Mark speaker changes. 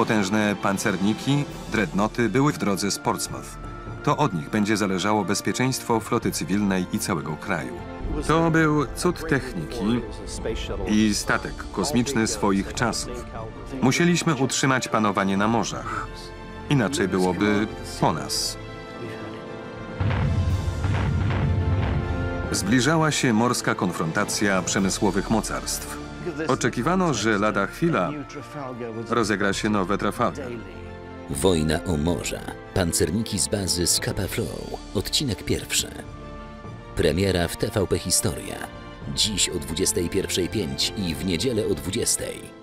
Speaker 1: Potężne pancerniki, dreadnoty były w drodze z Portsmouth. To od nich będzie zależało bezpieczeństwo floty cywilnej i całego kraju. To był cud techniki i statek kosmiczny swoich czasów. Musieliśmy utrzymać panowanie na morzach. Inaczej byłoby po nas. Zbliżała się morska konfrontacja przemysłowych mocarstw. Oczekiwano, że lada chwila rozegra się nowe Trafalgar.
Speaker 2: Wojna o morza. Pancerniki z bazy Scapa Flow. Odcinek pierwszy. Premiera w TVP Historia. Dziś o 21.05 i w niedzielę o 20.00.